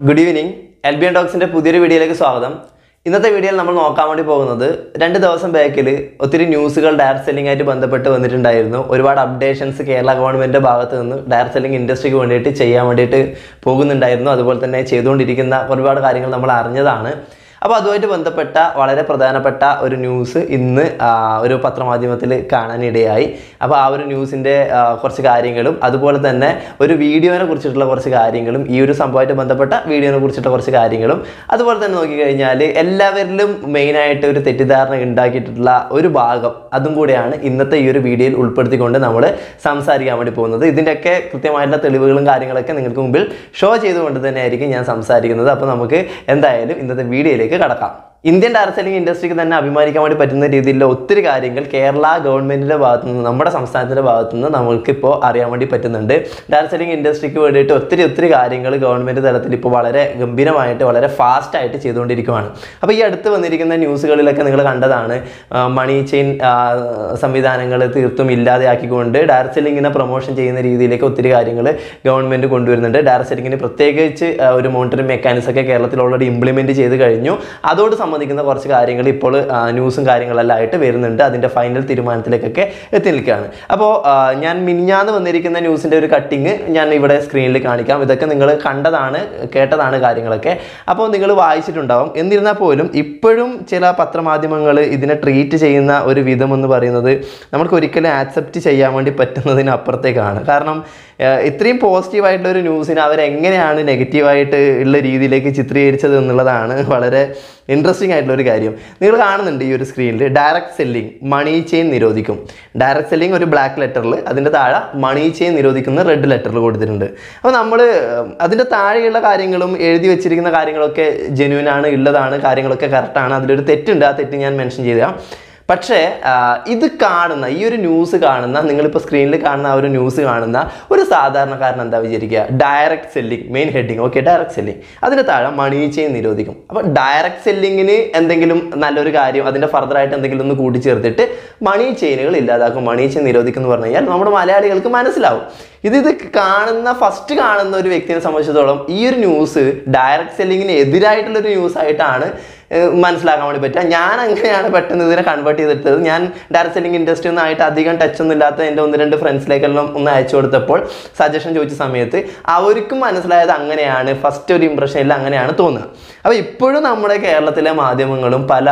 Good evening എൽബിയൻ ടോക്സിന്റെ പുതിയൊരു വീഡിയോയിലേക്ക് സ്വാഗതം. ഇന്നത്തെ വീഡിയോയിൽ നമ്മൾ നോക്കാൻ വേണ്ടി പോകുന്നത് രണ്ട് ദിവസം ബാക്കിൽ ഒത്തിരി ന്യൂസുകൾ ഡയർ സെല്ലിംഗ് ആയിട്ട് ബന്ധപ്പെട്ട് വന്നിട്ടുണ്ടായിരുന്നു. ഒരുപാട് അപ്ഡേഷൻസ് കേരള ഗവൺമെന്റിന്റെ ഭാഗത്ത് നിന്ന് ഡയർ സെല്ലിംഗ് ഇൻഡസ്ട്രിക്ക് വേണ്ടിയിട്ട് ചെയ്യാൻ വേണ്ടിയിട്ട് പോകുന്നുണ്ടായിരുന്നു. അതുപോലെ തന്നെ ചെയ്തുകൊണ്ടിരിക്കുന്ന ഒരുപാട് കാര്യങ്ങൾ നമ്മൾ അറിഞ്ഞതാണ്. അപ്പോൾ അതുമായിട്ട് ബന്ധപ്പെട്ട വളരെ പ്രധാനപ്പെട്ട ഒരു ന്യൂസ് ഇന്ന് ഒരു പത്രമാധ്യമത്തിൽ കാണാനിടയായി. അപ്പോൾ ആ ഒരു ന്യൂസിന്റെ കുറച്ച് കാര്യങ്ങളും അതുപോലെ തന്നെ ഒരു വീഡിയോനെ കുറിച്ചിട്ടുള്ള കുറച്ച് കാര്യങ്ങളും ഈ ഒരു സംഭവമായിട്ട് ബന്ധപ്പെട്ട വീഡിയോനെ കുറിച്ചിട്ടുള്ള കുറച്ച് കാര്യങ്ങളും അതുപോലെ തന്നെ നോക്കിക്കഴിഞ്ഞാൽ എല്ലാവരിലും മെയിനായിട്ട് ഒരു തെറ്റിദ്ധാരണ ഉണ്ടാക്കിയിട്ടുള്ള ഒരു ഭാഗം അതും കൂടെയാണ് ഇന്നത്തെ ഈ ഒരു വീഡിയോയിൽ ഉൾപ്പെടുത്തിക്കൊണ്ട് നമ്മൾ സംസാരിക്കാൻ വേണ്ടി പോകുന്നത്. ഇതിന്റെയൊക്കെ കൃത്യമായിട്ടുള്ള തെളിവുകളും കാര്യങ്ങളൊക്കെ നിങ്ങൾക്ക് മുമ്പിൽ ഷോ ചെയ്തുകൊണ്ട് തന്നെ ആയിരിക്കും ഞാൻ സംസാരിക്കുന്നത്. അപ്പോൾ നമുക്ക് എന്തായാലും ഇന്നത്തെ വീഡിയോയിലേക്ക് കടക്കാം. ഇന്ത്യൻ സെല്ലിംഗ് ഇൻഡസ്ട്രിക്ക് തന്നെ അഭിമാനിക്കാൻ വേണ്ടി പറ്റുന്ന രീതിയിലുള്ള ഒത്തിരി കാര്യങ്ങൾ കേരള ഗവൺമെന്റിന്റെ ഭാഗത്തു നിന്ന് നമ്മുടെ സംസ്ഥാനത്തിന്റെ ഭാഗത്തു നിന്ന് നമുക്കിപ്പോൾ അറിയാൻ വേണ്ടി പറ്റുന്നുണ്ട്. സെല്ലിംഗ് ഇൻഡസ്ട്രിക്ക് വേണ്ടിയിട്ട് ഒത്തിരി ഒത്തിരി കാര്യങ്ങൾ ഗവൺമെന്റ് തലത്തിൽ ഇപ്പോൾ വളരെ ഗംഭീരമായിട്ട് വളരെ ഫാസ്റ്റായിട്ട് ചെയ്തുകൊണ്ടിരിക്കുകയാണ് അപ്പോൾ ഈ അടുത്ത് വന്നിരിക്കുന്ന ന്യൂസുകളിലൊക്കെ നിങ്ങൾ കണ്ടതാണ് മണി ചെയിൻ സംവിധാനങ്ങൾ തീർത്തും ഇല്ലാതെയാക്കിക്കൊണ്ട് ഡയറക്ട് സെല്ലിങ്ങിനെ പ്രൊമോഷൻ ചെയ്യുന്ന രീതിയിലേക്ക് ഒത്തിരി കാര്യങ്ങൾ ഗവൺമെന്റ് കൊണ്ടുവരുന്നുണ്ട്. ഡയറക്ട് സെല്ലിങ്ങിന് പ്രത്യേകിച്ച് ഒരു മോണിറ്ററിംഗ് മെക്കാനിസം ഒക്കെ കേരളത്തിൽ ഓൾറെഡി ഇംപ്ലിമെന്റ് ചെയ്ത് കഴിഞ്ഞു. അതോട് സംബന്ധിക്കുന്ന കുറച്ച് കാര്യങ്ങൾ ഇപ്പോൾ ന്യൂസും കാര്യങ്ങളെല്ലാം ആയിട്ട് വരുന്നുണ്ട്. അതിന്റെ ഫൈനൽ തീരുമാനത്തിലേക്കൊക്കെ എത്തി നിൽക്കുകയാണ്. അപ്പോൾ ഞാൻ മിനിഞ്ഞാന്ന് വന്നിരിക്കുന്ന ന്യൂസിന്റെ ഒരു കട്ടിങ് ഞാൻ ഇവിടെ സ്ക്രീനിൽ കാണിക്കാം. ഇതൊക്കെ നിങ്ങൾ കണ്ടതാണ് കേട്ടതാണ് കാര്യങ്ങളൊക്കെ. അപ്പോൾ നിങ്ങൾ വായിച്ചിട്ടുണ്ടാവും. എന്നിരുന്നാൽ പോലും ഇപ്പോഴും ചില പത്രമാധ്യമങ്ങൾ ഇതിനെ ട്രീറ്റ് ചെയ്യുന്ന ഒരു വിധം എന്ന് പറയുന്നത് നമുക്ക് ഒരിക്കലും ആക്സെപ്റ്റ് ചെയ്യാൻ വേണ്ടി പറ്റുന്നതിനപ്പുറത്തേക്കാണ് കാരണം ഇത്രയും പോസിറ്റീവായിട്ടുള്ള ഒരു ന്യൂസിനെ അവരെങ്ങനെയാണ് നെഗറ്റീവായിട്ട് ഉള്ള രീതിയിലേക്ക് ചിത്രീകരിച്ചത് എന്നുള്ളതാണ് വളരെ ഇൻട്രസ്റ്റിംഗ് ആയിട്ടുള്ള ഒരു കാര്യം. നിങ്ങൾ കാണുന്നുണ്ട് ഈ ഒരു സ്ക്രീനിൽ ഡയറക്റ്റ് സെല്ലിംഗ് മണി ചെയിൻ നിരോധിക്കും. ഡയറക്റ്റ് സെല്ലിംഗ് ഒരു ബ്ലാക്ക് ലെറ്ററിൽ അതിന്റെ താഴെ മണി ചെയിൻ നിരോധിക്കുന്ന റെഡ് ലെറ്ററിൽ കൊടുത്തിട്ടുണ്ട്. അപ്പോൾ നമ്മൾ അതിന്റെ താഴെയുള്ള കാര്യങ്ങളും എഴുതി വെച്ചിരിക്കുന്ന കാര്യങ്ങളൊക്കെ ജെന്യൂൻ ആണ് ഉള്ളതാണ് കാര്യങ്ങളൊക്കെ കറക്റ്റാണ് അതിലൊരു തെറ്റുണ്ട്. ആ തെറ്റ് ഞാൻ മെൻഷൻ ചെയ്താൽ പക്ഷേ ഇത് കാണുന്ന ഈ ഒരു ന്യൂസ് കാണുന്ന നിങ്ങളിപ്പോൾ സ്ക്രീനിൽ കാണുന്ന ആ ഒരു ന്യൂസ് കാണുന്ന ഒരു സാധാരണക്കാരൻ എന്താ വിചാരിക്കുക? Direct selling main heading okay direct selling അതിന് താഴെ മണി നിരോധിക്കും. അപ്പോൾ ഡയറക്റ്റ് സെല്ലിങ്ങിന് എന്തെങ്കിലും നല്ലൊരു കാര്യം അതിന്റെ ഫർദറായിട്ട് എന്തെങ്കിലും ഒന്ന് കൂട്ടിച്ചേർത്തിട്ട് മണി ചെയിനുകൾ ഇല്ലാതാക്കും. മണി ചെയിൻ നിരോധിക്കും എന്ന് പറഞ്ഞു കഴിഞ്ഞാൽ നമ്മുടെ മലയാളികൾക്ക് മനസ്സിലാവും. ഇത് ഇത് കാണുന്ന ഫസ്റ്റ് കാണുന്ന ഒരു വ്യക്തിയെ സംബന്ധിച്ചിടത്തോളം ഈ ഒരു ന്യൂസ് ഡയറക്റ്റ് സെല്ലിങ്ങിന് എതിരായിട്ടുള്ളൊരു ന്യൂസ് ആയിട്ടാണ് മനസ്സിലാക്കാൻ വേണ്ടി പറ്റുക ഞാൻ അങ്ങനെയാണ് പെട്ടെന്ന് ഇതിനെ കൺവേർട്ട് ചെയ്തെടുത്തത് ഞാൻ ഡയറക്റ്റ് സെല്ലിംഗ് ഇൻഡസ്ട്രി ഒന്നും ആയിട്ട് അധികം ടച്ച് ഒന്നും ഇല്ലാത്ത എന്റെ ഒന്ന് രണ്ട് ഫ്രണ്ട്സിലേക്കെല്ലാം ഒന്ന് അയച്ചു കൊടുത്തപ്പോൾ സജഷൻ ചോദിച്ച സമയത്ത് അവർക്കും മനസ്സിലായത് അങ്ങനെയാണ് ഫസ്റ്റ് ഒരു ഇമ്പ്രഷനിൽ അങ്ങനെയാണ് തോന്നുക അപ്പോൾ ഇപ്പോഴും നമ്മുടെ കേരളത്തിലെ മാധ്യമങ്ങളും പല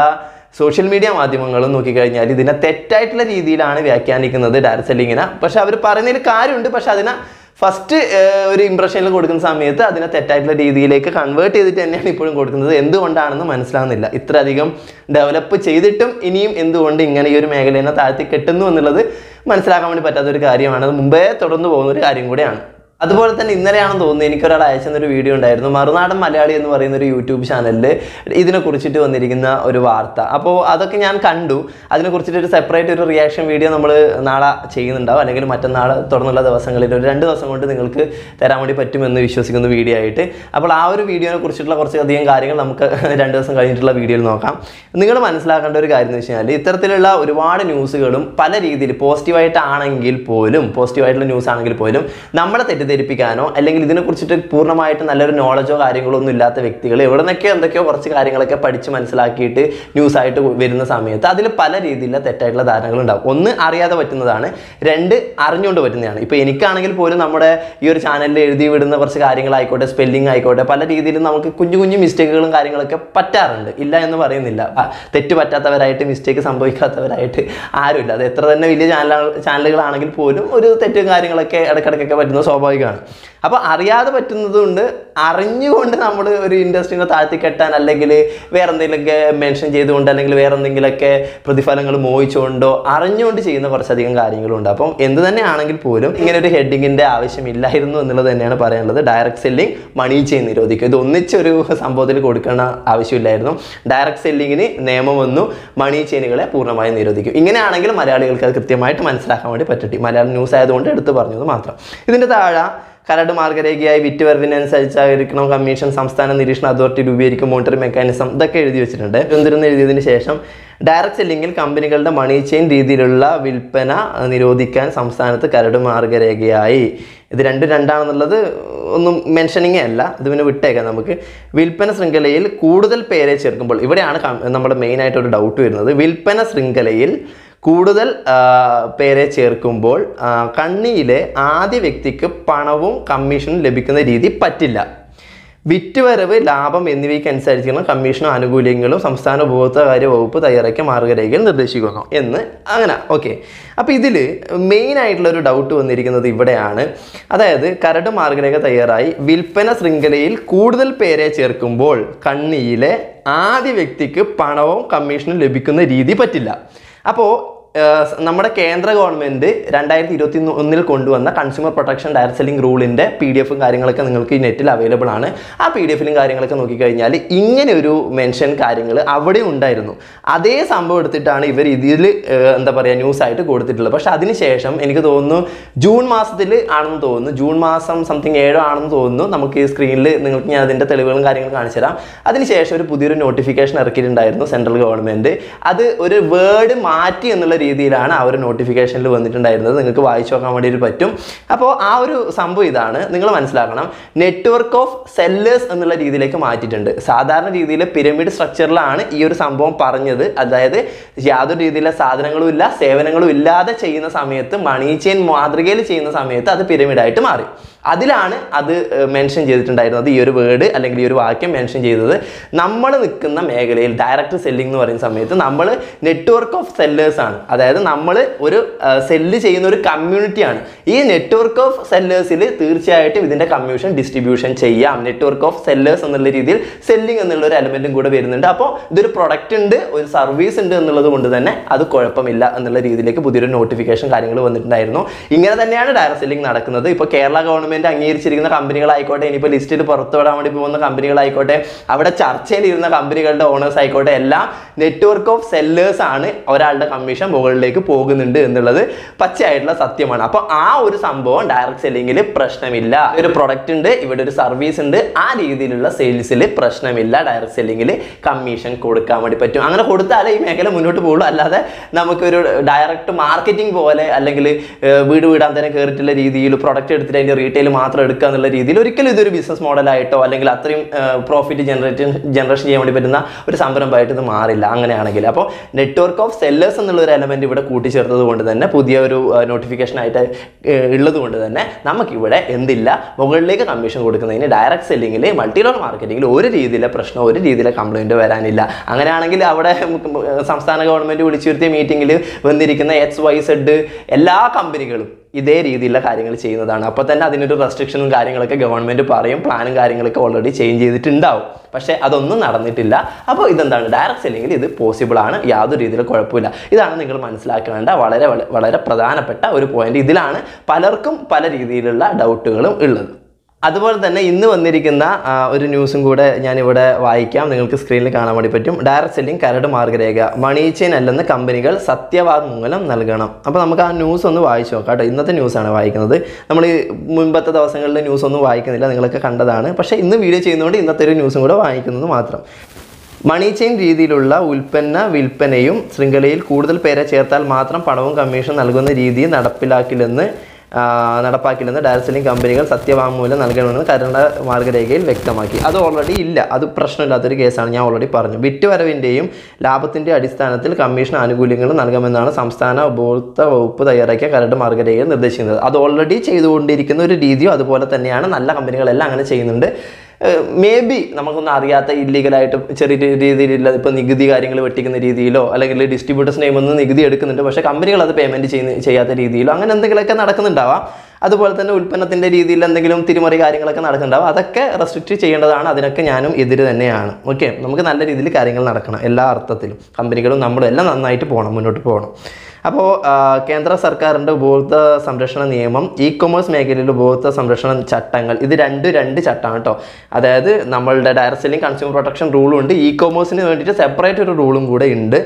സോഷ്യൽ മീഡിയ മാധ്യമങ്ങളും നോക്കിക്കഴിഞ്ഞാൽ ഇതിനെ തെറ്റായിട്ടുള്ള രീതിയിലാണ് വ്യാഖ്യാനിക്കുന്നത് ഡയറക്റ്റ് സെല്ലിങ്ങിനെ പക്ഷെ അവർ പറയുന്നതിൽ കാര്യമുണ്ട് പക്ഷെ അതിനെ ഫസ്റ്റ് ഒരു ഇമ്പ്രഷനിൽ കൊടുക്കുന്ന സമയത്ത് അതിനെ തെറ്റായിട്ടുള്ള രീതിയിലേക്ക് കൺവേർട്ട് ചെയ്തിട്ട് തന്നെയാണ് ഇപ്പോഴും കൊടുക്കുന്നത്. എന്തുകൊണ്ടാണെന്ന് മനസ്സിലാവുന്നില്ല. ഇത്രയധികം ഡെവലപ്പ് ചെയ്തിട്ടും ഇനിയും എന്തുകൊണ്ട് ഇങ്ങനെ ഈ ഒരു മേഖലയെ താഴ്ത്തി കെട്ടുന്നു എന്നുള്ളത് മനസ്സിലാക്കാൻ വേണ്ടി പറ്റാത്തൊരു കാര്യമാണ്. അത് മുമ്പേ തുടർന്ന് പോകുന്ന ഒരു കാര്യം കൂടെയാണ്. അതുപോലെ തന്നെ ഇന്നലെയാണെന്ന് തോന്നുന്നു എനിക്കൊരാൾ അയച്ചെന്നൊരു വീഡിയോ ഉണ്ടായിരുന്നു. മറുനാടൻ മലയാളി എന്ന് പറയുന്ന ഒരു യൂട്യൂബ് ചാനലിൽ ഇതിനെ കുറിച്ചിട്ട് വന്നിരിക്കുന്ന ഒരു വാർത്ത. അപ്പോൾ അതൊക്കെ ഞാൻ കണ്ടു. അതിനെ കുറിച്ചിട്ട് ഒരു സെപ്പറേറ്റ് ഒരു റിയാക്ഷൻ വീഡിയോ നമ്മൾ നാളെ ചെയ്യുന്നുണ്ടാവും. അല്ലെങ്കിൽ മറ്റന്നാൾ തുടർന്നുള്ള ദിവസങ്ങളിൽ ഒരു രണ്ട് ദിവസം കൊണ്ട് നിങ്ങൾക്ക് തരാൻ വേണ്ടി പറ്റുമെന്ന് വിശ്വസിക്കുന്ന വീഡിയോ ആയിട്ട്. അപ്പോൾ ആ ഒരു വീഡിയോനെ കുറിച്ചിട്ടുള്ള കുറച്ചധികം കാര്യങ്ങൾ നമുക്ക് രണ്ട് ദിവസം കഴിഞ്ഞിട്ടുള്ള വീഡിയോയിൽ നോക്കാം. നിങ്ങൾ മനസ്സിലാക്കേണ്ട ഒരു കാര്യം എന്ന് വെച്ച് കഴിഞ്ഞാൽ ഇത്തരത്തിലുള്ള ഒരുപാട് ന്യൂസുകളും പല രീതിയിൽ പോസിറ്റീവായിട്ടാണെങ്കിൽ പോലും പോസിറ്റീവായിട്ടുള്ള ന്യൂസ് ആണെങ്കിൽ പോലും നമ്മളെ തെറ്റിദ്ധരിപ്പിക്കാനോ അല്ലെങ്കിൽ ഇതിനെക്കുറിച്ചിട്ട് പൂർണമായിട്ട് നല്ലൊരു നോളജോ കാര്യങ്ങളോ ഒന്നും ഇല്ലാത്ത വ്യക്തികൾ എവിടെ നിന്നൊക്കെയോ എന്തൊക്കെയോ കുറച്ച് കാര്യങ്ങളൊക്കെ പഠിച്ച് മനസ്സിലാക്കിയിട്ട് ന്യൂസ് ആയിട്ട് വരുന്ന സമയത്ത് അതിൽ പല രീതിയിലുള്ള തെറ്റായിട്ടുള്ള ധാരണകൾ ഉണ്ടാവും. ഒന്ന് അറിയാതെ പറ്റുന്നതാണ് രണ്ട് അറിഞ്ഞുകൊണ്ട് പറ്റുന്നതാണ്. ഇപ്പോൾ എനിക്കാണെങ്കിൽ പോലും നമ്മുടെ ഈ ഒരു ചാനലിൽ എഴുതി വിടുന്ന കുറച്ച് കാര്യങ്ങളായിക്കോട്ടെ സ്പെല്ലിംഗ് ആയിക്കോട്ടെ പല രീതിയിലും നമുക്ക് കുഞ്ഞു കുഞ്ഞു മിസ്റ്റേക്കുകളും കാര്യങ്ങളൊക്കെ പറ്റാറുണ്ട്. ഇല്ല എന്ന് പറയുന്നില്ല. തെറ്റ് പറ്റാത്തവരായിട്ട് മിസ്റ്റേക്ക് സംഭവിക്കാത്തവരായിട്ട് ആരുമില്ല. അത് എത്ര തന്നെ വലിയ ചാനലുകളാണെങ്കിൽ പോലും ഒരു തെറ്റും കാര്യങ്ങളൊക്കെ ഇടയ്ക്കിടയ്ക്കൊക്കെ പറ്റുന്നത് Legan. അപ്പോൾ അറിയാതെ പറ്റുന്നതുകൊണ്ട് അറിഞ്ഞുകൊണ്ട് നമ്മൾ ഒരു ഇൻഡസ്ട്രീനെ താഴ്ത്തി കെട്ടാൻ അല്ലെങ്കിൽ വേറെ എന്തെങ്കിലുമൊക്കെ മെൻഷൻ ചെയ്തുകൊണ്ട് അല്ലെങ്കിൽ വേറെ എന്തെങ്കിലുമൊക്കെ പ്രതിഫലങ്ങൾ മോഹിച്ചുകൊണ്ടോ അറിഞ്ഞുകൊണ്ട് ചെയ്യുന്ന കുറച്ചധികം കാര്യങ്ങളുണ്ട്. അപ്പം എന്ത് തന്നെ ആണെങ്കിൽ പോലും ഇങ്ങനെ ഒരു ഹെഡിങ്ങിന്റെ ആവശ്യമില്ലായിരുന്നു എന്നുള്ളത് തന്നെയാണ് പറയാനുള്ളത്. ഡയറക്റ്റ് സെല്ലിംഗ് മണി ചെയിൻ നിരോധിക്കും ഇത് ഒന്നിച്ചൊരു സംഭവത്തിൽ കൊടുക്കേണ്ട ആവശ്യമില്ലായിരുന്നു. ഡയറക്റ്റ് സെല്ലിങ്ങിന് നിയമം വന്നു. മണി ചെയിനുകളെ പൂർണമായും നിരോധിക്കും. ഇങ്ങനെയാണെങ്കിൽ മലയാളികൾക്ക് അത് കൃത്യമായിട്ട് മനസ്സിലാക്കാൻ വേണ്ടി പറ്റട്ടി. മലയാളം ന്യൂസ് ആയതുകൊണ്ട് എടുത്തു പറഞ്ഞത് മാത്രം. ഇതിന്റെ താഴെ കരട് മാർഗരേഖയായി വിറ്റുവരവിനനുസരിച്ചായിരിക്കണം കമ്മീഷൻ സംസ്ഥാന നിരീക്ഷണ അതോറിറ്റി രൂപീകരിക്കും മോണിറ്ററി മെക്കാനിസം ഇതൊക്കെ എഴുതി വെച്ചിട്ടുണ്ട്. തിരുവനന്തപുരം എഴുതിയതിന് ശേഷം ഡയറക്റ്റ് സെല്ലിങ്ങിൽ കമ്പനികളുടെ മണി ചെയിൻ രീതിയിലുള്ള വിൽപ്പന നിരോധിക്കാൻ സംസ്ഥാനത്ത് കരട് മാർഗരേഖയായി. ഇത് രണ്ടും രണ്ടാണെന്നുള്ളത് ഒന്നും മെൻഷനിങ് അല്ല. ഇത് പിന്നെ വിട്ടേക്കാം നമുക്ക്. വിൽപ്പന ശൃംഖലയിൽ കൂടുതൽ പേരെ ചേർക്കുമ്പോൾ ഇവിടെയാണ് നമ്മുടെ മെയിനായിട്ട് ഒരു ഡൗട്ട് വരുന്നത്. വിൽപ്പന ശൃംഖലയിൽ കൂടുതൽ പേരെ ചേർക്കുമ്പോൾ കണ്ണിയിലെ ആദ്യ വ്യക്തിക്ക് പണവും കമ്മീഷനും ലഭിക്കുന്ന രീതി പറ്റില്ല. വിറ്റുവരവ് ലാഭം എന്നിവയ്ക്ക് അനുസരിച്ചുള്ള കമ്മീഷനും ആനുകൂല്യങ്ങളും സംസ്ഥാന ഉപഭോക്തൃകാര്യ വകുപ്പ് തയ്യാറാക്കിയ മാർഗരേഖയിൽ നിർദ്ദേശിക്കുന്നു എന്ന് അങ്ങനെ ഓക്കെ. അപ്പോൾ ഇതിൽ മെയിൻ ആയിട്ടുള്ള ഒരു ഡൗട്ട് വന്നിരിക്കുന്നത് ഇവിടെയാണ്. അതായത് കരട് മാർഗരേഖ തയ്യാറായി വിൽപ്പന ശൃംഖലയിൽ കൂടുതൽ പേരെ ചേർക്കുമ്പോൾ കണ്ണിയിലെ ആദ്യ വ്യക്തിക്ക് പണവും കമ്മീഷനും ലഭിക്കുന്ന രീതി പറ്റില്ല. അപ്പോൾ നമ്മുടെ കേന്ദ്ര ഗവൺമെന്റ് രണ്ടായിരത്തി ഇരുപത്തി ഒന്നിൽ കൊണ്ടുവന്ന കൺസ്യൂമർ പ്രൊട്ടക്ഷൻ ഡയറക്ട് സെല്ലിംഗ് റൂളിന്റെ പി ഡി എഫും കാര്യങ്ങളൊക്കെ നിങ്ങൾക്ക് നെറ്റിൽ അവൈലബിൾ ആണ്. ആ പി ഡി എഫിലും കാര്യങ്ങളൊക്കെ നോക്കിക്കഴിഞ്ഞാൽ ഇങ്ങനെ ഒരു മെൻഷൻ കാര്യങ്ങൾ അവിടെ ഉണ്ടായിരുന്നു. അതേ സംഭവം എടുത്തിട്ടാണ് ഇവർ ഇതിൽ എന്താ പറയുക ന്യൂസ് ആയിട്ട് കൊടുത്തിട്ടുള്ളത്. പക്ഷെ അതിനുശേഷം എനിക്ക് തോന്നുന്നു ജൂൺ മാസത്തിൽ ആണെന്ന് തോന്നുന്നു. ജൂൺ മാസം സംതിങ് ഏഴോ ആണെന്ന് തോന്നുന്നു. നമുക്ക് ഈ സ്ക്രീനിൽ നിങ്ങൾക്ക് ഞാൻ അതിന്റെ തെളിവുകളും കാര്യങ്ങളും കാണിച്ചു തരാം. അതിനുശേഷം ഒരു പുതിയൊരു നോട്ടിഫിക്കേഷൻ ഇറക്കിയിട്ടുണ്ടായിരുന്നു സെൻട്രൽ ഗവൺമെന്റ് അത് ഒരു വേർഡ് മാറ്റി എന്നുള്ള രീതിയിലാണ് ആ ഒരു നോട്ടിഫിക്കേഷനിൽ വന്നിട്ടുണ്ടായിരുന്നത്. നിങ്ങൾക്ക് വായിച്ചു നോക്കാൻ വേണ്ടിയിട്ട് പറ്റും. അപ്പോൾ ആ ഒരു സംഭവം ഇതാണ്. നിങ്ങൾ മനസ്സിലാക്കണം. നെറ്റ്വർക്ക് ഓഫ് സെല്ലേഴ്സ് എന്നുള്ള രീതിയിലേക്ക് മാറ്റിയിട്ടുണ്ട്. സാധാരണ രീതിയിൽ പിരമിഡ് സ്ട്രക്ചറിലാണ് ഈ ഒരു സംഭവം പറഞ്ഞത്. അതായത് യാതൊരു രീതിയിലുള്ള സാധനങ്ങളും ഇല്ല സേവനങ്ങളും ഇല്ലാതെ ചെയ്യുന്ന സമയത്ത് മണി ചെയിൻ മാതൃകയിൽ ചെയ്യുന്ന സമയത്ത് അത് പിരമിഡായിട്ട് മാറി. അതിലാണ് അത് മെൻഷൻ ചെയ്തിട്ടുണ്ടായിരുന്നത്. ഈ ഒരു വേർഡ് അല്ലെങ്കിൽ ഈ ഒരു വാക്യം മെൻഷൻ ചെയ്തത്. നമ്മൾ നിൽക്കുന്ന മേഖലയിൽ ഡയറക്റ്റ് സെല്ലിംഗ് എന്ന് പറയുന്ന സമയത്ത് നമ്മൾ നെറ്റ്വർക്ക് ഓഫ് സെല്ലേഴ്സ് ആണ്. അതായത് നമ്മൾ ഒരു സെല്ല് ചെയ്യുന്ന ഒരു കമ്മ്യൂണിറ്റിയാണ് ഈ നെറ്റ്വർക്ക് ഓഫ് സെല്ലേഴ്സിൽ തീർച്ചയായിട്ടും ഇതിന്റെ കമ്മീഷൻ ഡിസ്ട്രിബ്യൂഷൻ ചെയ്യാം. നെറ്റ്വർക്ക് ഓഫ് സെല്ലേഴ്സ് എന്നുള്ള രീതിയിൽ സെല്ലിംഗ് എന്നുള്ള ഒരു എലമെന്റും കൂടെ വരുന്നുണ്ട്. അപ്പോൾ ഇതൊരു പ്രൊഡക്റ്റ് ഉണ്ട് ഒരു സർവീസ് ഉണ്ട് എന്നുള്ളത് കൊണ്ട് തന്നെ അത് കുഴപ്പമില്ല എന്നുള്ള രീതിയിലേക്ക് പുതിയൊരു നോട്ടിഫിക്കേഷൻ കാര്യങ്ങൾ വന്നിട്ടുണ്ടായിരുന്നു. ഇങ്ങനെ തന്നെയാണ് ഡയറക്ട് സെല്ലിംഗ് നടക്കുന്നത്. ഇപ്പോൾ കേരള ഗവൺമെന്റ് അംഗീകരിച്ചിരിക്കുന്ന കമ്പനികളായിക്കോട്ടെ ഇനിയിപ്പോൾ ലിസ്റ്റിൽ പുറത്തുവിടാൻ വേണ്ടി പോകുന്ന കമ്പനികളായിക്കോട്ടെ അവിടെ ചർച്ചയിലിരുന്ന കമ്പനികളുടെ ഓണേഴ്സ് ആയിക്കോട്ടെ എല്ലാം നെറ്റ്വർക്ക് ഓഫ് സെല്ലേഴ്സ് ആണ് ഒരാളുടെ കമ്മീഷൻ മുകളിലേക്ക് പോകുന്നുണ്ട് എന്നുള്ളത് പച്ചയായിട്ടുള്ള സത്യമാണ്. അപ്പോൾ ആ ഒരു സംഭവം ഡയറക്ട് സെല്ലിങ്ങിൽ പ്രശ്നമില്ല. ഒരു പ്രൊഡക്റ്റ് ഉണ്ട് ഇവിടെ ഒരു സർവീസ് ഉണ്ട് ആ രീതിയിലുള്ള സെയിൽസിൽ പ്രശ്നമില്ല. ഡയറക്ട് സെല്ലിങ്ങിൽ കമ്മീഷൻ കൊടുക്കാൻ വേണ്ടി പറ്റും. അങ്ങനെ കൊടുത്താലേ ഈ മേഖല മുന്നോട്ട് പോകുള്ളൂ. അല്ലാതെ നമുക്കൊരു ഡയറക്റ്റ് മാർക്കറ്റിംഗ് പോലെ അല്ലെങ്കിൽ വീട് വീടാൻ തന്നെ കയറിയിട്ടുള്ള രീതിയിൽ പ്രൊഡക്റ്റ് എടുത്തിട്ട് അതിന്റെ റീറ്റെയിൽ മാത്രം എടുക്കുക എന്നുള്ള രീതിയിൽ ഒരിക്കലും ഇതൊരു ബിസിനസ് മോഡലായിട്ടോ അല്ലെങ്കിൽ അത്രയും പ്രോഫിറ്റ് ജനറേറ്റ് ജനറേഷൻ ചെയ്യാൻ വേണ്ടി പറ്റുന്ന ഒരു സംരംഭമായിട്ട് ഇത് മാറില്ല. അങ്ങനെയാണെങ്കിൽ അപ്പോൾ നെറ്റ്വർക്ക് ഓഫ് സെല്ലേഴ്സ് എന്നുള്ള ഒരു എലമെന്റ് ഇവിടെ കൂട്ടിച്ചേർത്തത് കൊണ്ട് തന്നെ പുതിയ ഒരു നോട്ടിഫിക്കേഷനായിട്ട് ഉള്ളത് കൊണ്ട് തന്നെ നമുക്കിവിടെ എന്തില്ല മുകളിലേക്ക് കമ്മീഷൻ കൊടുക്കുന്നതിന് ഡയറക്റ്റ് സെല്ലിങ്ങിൽ മൾട്ടി ലെവൽ മാർക്കറ്റിംഗിൽ ഒരു രീതിയിലെ പ്രശ്നം ഒരു രീതിയിലെ കംപ്ലൈന്റ് വരാനില്ല. അങ്ങനെയാണെങ്കിൽ അവിടെ സംസ്ഥാന ഗവൺമെന്റ് വിളിച്ചു വരുത്തിയ മീറ്റിങ്ങിൽ വന്നിരിക്കുന്ന എക്സ് വൈ സെഡ് എല്ലാ കമ്പനികളും ഇതേ രീതിയിലുള്ള കാര്യങ്ങൾ ചെയ്യുന്നതാണ്. അപ്പോൾ തന്നെ അതിനൊരു റെസ്ട്രിക്ഷനും കാര്യങ്ങളൊക്കെ ഗവൺമെന്റ് പറയും. പ്ലാനും കാര്യങ്ങളൊക്കെ ഓൾറെഡി ചേഞ്ച് ചെയ്തിട്ടുണ്ടാവും. പക്ഷേ അതൊന്നും നടന്നിട്ടില്ല. അപ്പോൾ ഇതെന്താണ്? ഡയറക്റ്റ് സെല്ലിങ്ങിൽ ഇത് പോസിബിൾ ആണ്. യാതൊരു രീതിയിലും കുഴപ്പമില്ല. ഇതാണ് നിങ്ങൾ മനസ്സിലാക്കേണ്ട വളരെ വളരെ പ്രധാനപ്പെട്ട ഒരു പോയിന്റ് ഇതിലാണ് പലർക്കും പല രീതിയിലുള്ള ഡൗട്ടുകളും ഉള്ളത്. അതുപോലെ തന്നെ ഇന്ന് വന്നിരിക്കുന്ന ഒരു ന്യൂസും കൂടെ ഞാനിവിടെ വായിക്കാം. നിങ്ങൾക്ക് സ്ക്രീനിൽ കാണാൻ വേണ്ടി പറ്റും. ഡയറക്റ്റ് സെല്ലിംഗ് കരട് മാർഗരേഖ. മണി ചെയിൻ അല്ലെന്ന് കമ്പനികൾ സത്യവാങ്മൂലം നൽകണം. അപ്പോൾ നമുക്ക് ആ ന്യൂസ് ഒന്ന് വായിച്ചു നോക്കാം കേട്ടോ. ഇന്നത്തെ ന്യൂസാണ് വായിക്കുന്നത്. നമ്മൾ മുൻപത്തെ ദിവസങ്ങളിലെ ന്യൂസ് ഒന്നും വായിക്കുന്നില്ല. നിങ്ങളൊക്കെ കണ്ടതാണ്. പക്ഷേ ഇന്ന് വീഡിയോ ചെയ്യുന്നതുകൊണ്ട് ഇന്നത്തെ ഒരു ന്യൂസും കൂടെ വായിക്കുന്നത് മാത്രം. മണി ചെയിൻ രീതിയിലുള്ള ഉൽപ്പന്ന വിൽപ്പനയും ശൃംഖലയിൽ കൂടുതൽ പേരെ ചേർത്താൽ മാത്രം പണവും കമ്മീഷൻ നൽകുന്ന രീതി നടപ്പിലാക്കില്ലെന്ന് നടപ്പാക്കില്ലെന്ന് ഡയറക്ട് സെല്ലിംഗ് കമ്പനികൾ സത്യവാങ്മൂലം നൽകണമെന്ന് കരുണ മാർഗരേഖയിൽ വ്യക്തമാക്കി. അത് ഓൾറെഡി ഇല്ല. അത് പ്രശ്നമില്ലാത്തൊരു കേസാണ്. ഞാൻ ഓൾറെഡി പറഞ്ഞു. വിറ്റുവരവിന്റെയും ലാഭത്തിന്റെ അടിസ്ഥാനത്തിൽ കമ്മീഷൻ ആനുകൂല്യങ്ങൾ നൽകാമെന്നാണ് സംസ്ഥാന ഉപഭോക്തൃ വകുപ്പ് തയ്യാറാക്കിയ കരട് മാർഗരേഖയിൽ നിർദ്ദേശിക്കുന്നത്. അത് ഓൾറെഡി ചെയ്തുകൊണ്ടിരിക്കുന്ന ഒരു രീതിയോ അതുപോലെ തന്നെയാണ്. നല്ല കമ്പനികളെല്ലാം അങ്ങനെ ചെയ്യുന്നുണ്ട്. മേ ബി നമുക്കൊന്നും അറിയാത്ത ഇല്ലീഗലായിട്ട് ചെറിയ രീതിയിലുള്ള ഇപ്പോൾ നികുതി കാര്യങ്ങൾ വെട്ടിക്കുന്ന രീതിയിലോ അല്ലെങ്കിൽ ഡിസ്ട്രിബ്യൂട്ടേഴ്സ് നെയിമിൽ നികുതി എടുക്കുന്നുണ്ട്. പക്ഷേ കമ്പനികൾ അത് പേയ്മെന്റ് ചെയ്യുന്ന ചെയ്യാത്ത രീതിയിലോ അങ്ങനെ എന്തെങ്കിലുമൊക്കെ നടക്കുന്നുണ്ടാവാം. അതുപോലെ തന്നെ ഉൽപ്പന്നത്തിന്റെ രീതിയിൽ എന്തെങ്കിലും തിരിമറി കാര്യങ്ങളൊക്കെ നടക്കുന്നുണ്ടാവും. അതൊക്കെ റെസ്ട്രിക്റ്റ് ചെയ്യേണ്ടതാണ്. അതിനൊക്കെ ഞാനും എതിര് തന്നെയാണ്. ഓക്കെ നമുക്ക് നല്ല രീതിയിൽ കാര്യങ്ങൾ നടക്കണം. എല്ലാ അർത്ഥത്തിലും. കമ്പനികളും നമ്മളും എല്ലാം നന്നായിട്ട് പോകണം മുന്നോട്ട് പോകണം അപ്പോൾ കേന്ദ്ര സർക്കാരിന്റെ ഉപഭോക്തൃ സംരക്ഷണ നിയമം ഇ കൊമേഴ്സ് മേഖലയിൽ ഉപഭോക്തൃ സംരക്ഷണ ചട്ടങ്ങൾ ഇത് രണ്ട് രണ്ട് ചട്ടമാണ് കേട്ടോ അതായത് നമ്മളുടെ ഡയറക്ട് സെല്ലിംഗ് കൺസ്യൂമർ പ്രൊട്ടക്ഷൻ റൂളും ഉണ്ട് ഇ കൊമേഴ്സിന് വേണ്ടിയിട്ട് സെപ്പറേറ്റ് ഒരു റൂളും കൂടെ ഉണ്ട്.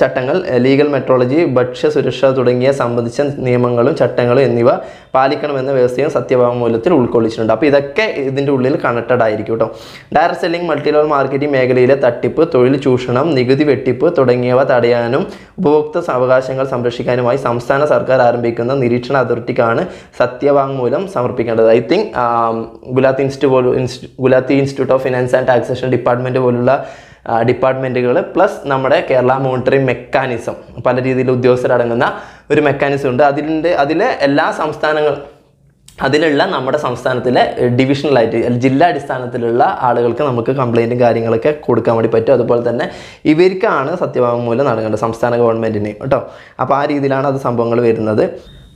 ചട്ടങ്ങൾ ലീഗൽ മെട്രോളജി ഭക്ഷ്യ സുരക്ഷ തുടങ്ങിയ സംബന്ധിച്ച നിയമങ്ങളും ചട്ടങ്ങളും എന്നിവ പാലിക്കണമെന്ന വ്യവസ്ഥയും സത്യവാങ്മൂലത്തിൽ ഉൾക്കൊള്ളിച്ചിട്ടുണ്ട്. അപ്പോൾ ഇതൊക്കെ ഇതിന്റെ ഉള്ളിൽ കണക്റ്റഡ് ആയിരിക്കും കേട്ടോ. Direct selling multi level marketing മേഖലയിലെ തട്ടിപ്പ് തൊഴിൽ ചൂഷണം നികുതി വെട്ടിപ്പ് തുടങ്ങിയവ തടയാനും ഉപഭോക്തൃ അവകാശങ്ങൾ സംരക്ഷിക്കാനുമായി സംസ്ഥാന സർക്കാർ ആരംഭിക്കുന്ന നിരീക്ഷണ അതോറിറ്റിക്കാണ് സത്യവാങ്മൂലം സമർപ്പിക്കേണ്ടത്. I think Gulati institute Gulati institute of finance and taxation department പോലുള്ള ഡിപ്പാർട്ട്മെന്റുകൾ പ്ലസ് നമ്മുടെ കേരള മോണിറ്ററിംഗ് മെക്കാനിസം പല രീതിയിൽ ഉദ്യോഗസ്ഥരടങ്ങുന്ന ഒരു മെക്കാനിസം ഉണ്ട്. അതിന്റെ അതിലെ എല്ലാ സംസ്ഥാനങ്ങൾ അതിലുള്ള നമ്മുടെ സംസ്ഥാനത്തിലെ ഡിവിഷണലായിട്ട് ജില്ലാ അടിസ്ഥാനത്തിലുള്ള ആളുകൾക്ക് നമുക്ക് കംപ്ലൈന്റും കാര്യങ്ങളൊക്കെ കൊടുക്കാൻ വേണ്ടി പറ്റും. അതുപോലെ തന്നെ ഇവർക്കാണ് സത്യവാങ്മൂലം നൽകേണ്ടത് സംസ്ഥാന ഗവൺമെന്റിനെയും കേട്ടോ? അപ്പോൾ ആ രീതിയിലാണ് അത് സംഭവങ്ങൾ വരുന്നത്.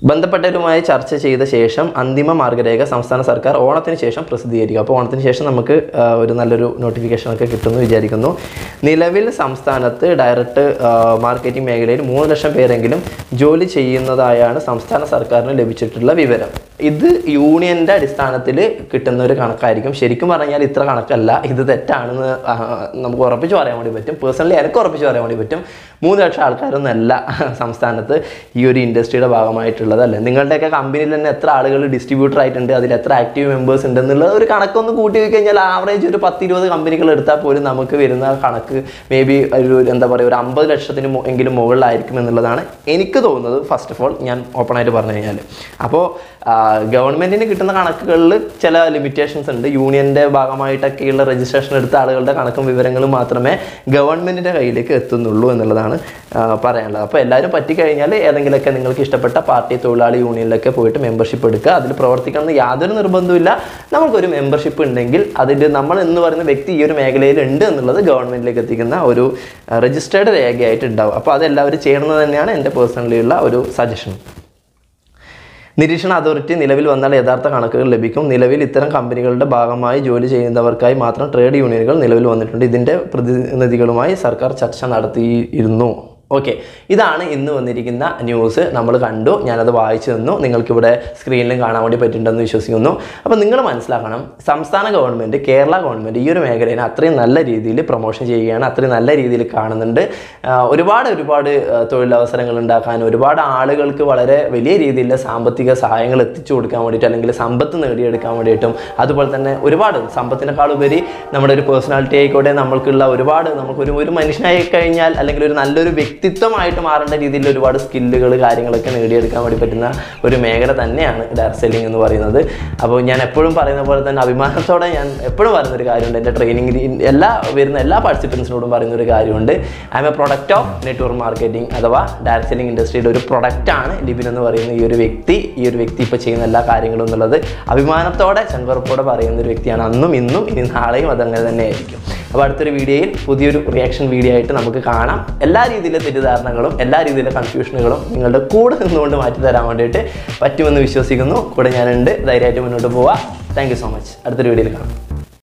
ബന്ധപ്പെട്ടവരുമായി ചർച്ച ചെയ്ത ശേഷം അന്തിമ മാർഗരേഖ സംസ്ഥാന സർക്കാർ ഓണത്തിന് ശേഷം പ്രസിദ്ധീകരിക്കും. അപ്പോൾ ഓണത്തിന് ശേഷം നമുക്ക് ഒരു നല്ലൊരു നോട്ടിഫിക്കേഷനൊക്കെ കിട്ടുമെന്ന് വിചാരിക്കുന്നു. നിലവിൽ സംസ്ഥാനത്ത് ഡയറക്റ്റ് മാർക്കറ്റിംഗ് മേഖലയിൽ മൂന്ന് ലക്ഷം പേരെങ്കിലും ജോലി ചെയ്യുന്നതായാണ് സംസ്ഥാന സർക്കാരിന് ലഭിച്ചിട്ടുള്ള വിവരം. ഇത് യൂണിയന്റെ അടിസ്ഥാനത്തിൽ കിട്ടുന്ന ഒരു കണക്കായിരിക്കും. ശരിക്കും പറഞ്ഞാൽ ഇത്ര കണക്കല്ല. ഇത് തെറ്റാണെന്ന് നമുക്ക് ഉറപ്പിച്ച് പറയാൻ വേണ്ടി പറ്റും. പേഴ്സണലി എനിക്ക് ഉറപ്പിച്ച് പറയാൻ വേണ്ടി പറ്റും. മൂന്ന് ലക്ഷം ആൾക്കാരൊന്നല്ല സംസ്ഥാനത്ത് ഈ ഒരു ഇൻഡസ്ട്രിയുടെ ഭാഗമായിട്ടുള്ളതല്ലേ? നിങ്ങളുടെയൊക്കെ കമ്പനിയിൽ തന്നെ എത്ര ആളുകൾ ഡിസ്ട്രിബ്യൂട്ടർ ആയിട്ടുണ്ട് അതിൽ എത്ര ആക്റ്റീവ് മെമ്പേഴ്സ് ഉണ്ട് എന്നുള്ള ഒരു കണക്കൊന്ന് കൂട്ടി കഴിഞ്ഞാൽ ആവറേജ് ഒരു പത്ത് ഇരുപത് കമ്പനികൾ എടുത്താൽ പോലും നമുക്ക് വരുന്ന കണക്ക് മേ ബി ഒരു എന്താ പറയുക ഒരു അമ്പത് ലക്ഷത്തിന് എങ്കിലും മുകളിലായിരിക്കും എന്നുള്ളതാണ് എനിക്ക് തോന്നുന്നത്. ഫസ്റ്റ് ഓഫ് ഓൾ ഞാൻ ഓപ്പൺ ആയിട്ട് പറഞ്ഞു കഴിഞ്ഞാൽ അപ്പോൾ ഗവൺമെന്റിന് കിട്ടുന്ന കണക്കുകളിൽ ചില ലിമിറ്റേഷൻസ് ഉണ്ട്. യൂണിയന്റെ ഭാഗമായിട്ടൊക്കെയുള്ള രജിസ്ട്രേഷൻ എടുത്ത ആളുകളുടെ കണക്കും വിവരങ്ങളും മാത്രമേ ഗവൺമെന്റിന്റെ കയ്യിലേക്ക് എത്തുന്നുള്ളൂ എന്നുള്ളതാണ് ആ, പറയാനുള്ളത്. അപ്പോൾ എല്ലാവരും പറ്റിക്കഴിഞ്ഞാൽ ഏതെങ്കിലുമൊക്കെ നിങ്ങൾക്ക് ഇഷ്ടപ്പെട്ട പാർട്ടി തൊഴിലാളി യൂണിയനിലൊക്കെ പോയിട്ട് മെമ്പർഷിപ്പ് എടുക്കുക. അതിൽ പ്രവർത്തിക്കണം എന്ന് യാതൊരു നിർബന്ധമില്ല നമുക്കൊരു മെമ്പർഷിപ്പ് ഉണ്ടെങ്കിൽ അതിന്റെ നമ്മൾ എന്ന് പറയുന്ന വ്യക്തി ഈ ഒരു മേഖലയിൽ ഉണ്ട് എന്നുള്ളത് ഗവൺമെന്റിലേക്ക് എത്തിക്കുന്ന ഒരു രജിസ്റ്റേർഡ് രേഖയായിട്ട് ഉണ്ടാവും. അപ്പോൾ അതെല്ലാവരും ചെയ്യണമെന്ന് തന്നെയാണ് എന്റെ പേഴ്സണലിയുള്ള ഒരു സജഷൻ നിരീക്ഷണ അതോറിറ്റി നിലവിൽ വന്നാൽ യഥാർത്ഥ കണക്കുകൾ ലഭിക്കും. നിലവിൽ ഇത്തരം കമ്പനികളുടെ ഭാഗമായി ജോലി ചെയ്യുന്നവർക്കായി മാത്രം ട്രേഡ് യൂണിയനുകൾ നിലവിൽ വന്നിട്ടുണ്ട്. ഇതിന്റെ പ്രതിനിധികളുമായി സർക്കാർ ചർച്ച നടത്തിയിരുന്നു. ഓക്കെ ഇതാണ് ഇന്ന് വന്നിരിക്കുന്ന ന്യൂസ് നമ്മൾ കണ്ടു ഞാനത് വായിച്ചു തന്നു നിങ്ങൾക്കിവിടെ സ്ക്രീനിലും കാണാൻ വേണ്ടി പറ്റുന്നുണ്ടെന്ന് വിശ്വസിക്കുന്നു. അപ്പോൾ നിങ്ങൾ മനസ്സിലാക്കണം സംസ്ഥാന ഗവൺമെന്റ് കേരള ഗവൺമെന്റ് ഈ ഒരു മേഖലയെ അത്രയും നല്ല രീതിയിൽ പ്രൊമോഷൻ ചെയ്യുകയാണ് അത്രയും നല്ല രീതിയിൽ കാണുന്നുണ്ട്. ഒരുപാട് ഒരുപാട് തൊഴിലവസരങ്ങൾ ഉണ്ടാക്കാൻ ഒരുപാട് ആളുകൾക്ക് വളരെ വലിയ രീതിയിലുള്ള സാമ്പത്തിക സഹായങ്ങൾ എത്തിച്ചു കൊടുക്കാൻ വേണ്ടിയിട്ട് അല്ലെങ്കിൽ സമ്പത്ത് നേടിയെടുക്കാൻ വേണ്ടിയിട്ടും അതുപോലെ തന്നെ ഒരുപാട് സമ്പത്തിനേക്കാൾ ഉപരി നമ്മുടെ ഒരു പേഴ്സണാലിറ്റി ആയിക്കോട്ടെ നമ്മൾക്കുള്ള ഒരുപാട് നമുക്കൊരു ഒരു മനുഷ്യനായി കഴിഞ്ഞാൽ അല്ലെങ്കിൽ ഒരു നല്ലൊരു വ്യക്തിത്വമായിട്ട് മാറേണ്ട രീതിയിൽ ഒരുപാട് സ്കില്ലുകൾ കാര്യങ്ങളൊക്കെ നേടിയെടുക്കാൻ വേണ്ടി പറ്റുന്ന ഒരു മേഖല തന്നെയാണ് ഡയറക്ട് സെല്ലിംഗ് എന്ന് പറയുന്നത്. അപ്പോൾ ഞാൻ എപ്പോഴും പറയുന്ന പോലെ തന്നെ അഭിമാനത്തോടെ ഞാൻ എപ്പോഴും പറയുന്ന ഒരു കാര്യമുണ്ട്. എന്റെ ട്രെയിനിങ് എല്ലാ വരുന്ന എല്ലാ പാർട്ടിസിപ്പൻസിനോടും പറയുന്ന ഒരു കാര്യമുണ്ട്. I am a product of network marketing അഥവാ ഡയറക്ട് സെല്ലിംഗ് ഇൻഡസ്ട്രിയുടെ ഒരു പ്രൊഡക്റ്റാണ് ലിബിൻ എന്ന് പറയുന്ന ഈ ഒരു വ്യക്തി. ഈ ഒരു വ്യക്തി ഇപ്പോൾ ചെയ്യുന്ന എല്ലാ കാര്യങ്ങളും എന്നുള്ളത് അഭിമാനത്തോടെ ചങ്കുറപ്പോടെ പറയുന്ന ഒരു വ്യക്തിയാണ്. അന്നും ഇന്നും ഇനി നാളെയും അതങ്ങനെ തന്നെ ആയിരിക്കും. അപ്പോൾ അടുത്തൊരു വീഡിയോയിൽ പുതിയൊരു റിയാക്ഷൻ വീഡിയോ ആയിട്ട് നമുക്ക് കാണാം. എല്ലാ രീതിയിലെ തെറ്റിദ്ധാരണകളും എല്ലാ രീതിയിലെ കൺഫ്യൂഷനുകളും നിങ്ങളുടെ കൂടെ നിന്നുകൊണ്ട് മാറ്റി തരാൻ വേണ്ടിയിട്ട് പറ്റുമെന്ന് വിശ്വസിക്കുന്നു. കൂടെ ഞാനുണ്ട്. ധൈര്യമായിട്ട് മുന്നോട്ട് പോവാം. താങ്ക് സോ മച്ച് അടുത്തൊരു വീഡിയോയിൽ കാണാം.